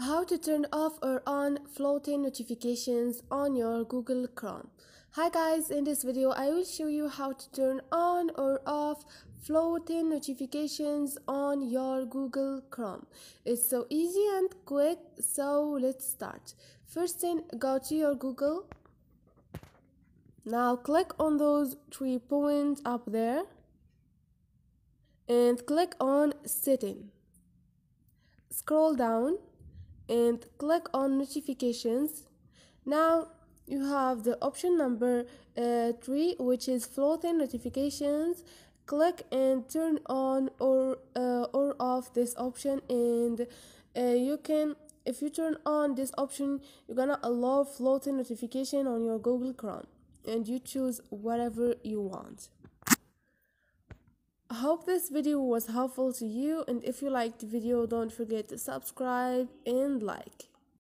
How to turn off or on floating notifications on your Google Chrome. Hi guys, in this video I will show you how to turn on or off floating notifications on your Google Chrome. It's so easy and quick, so let's start. First thing, go to your Google. Now click on those three points up there and click on setting. Scroll down and click on notifications. Now you have the option number uh, 3 which is floating notifications. Click and turn on or uh, or off this option and uh, you can if you turn on this option you're gonna allow floating notification on your google chrome and you choose whatever you want hope this video was helpful to you and if you liked the video don't forget to subscribe and like.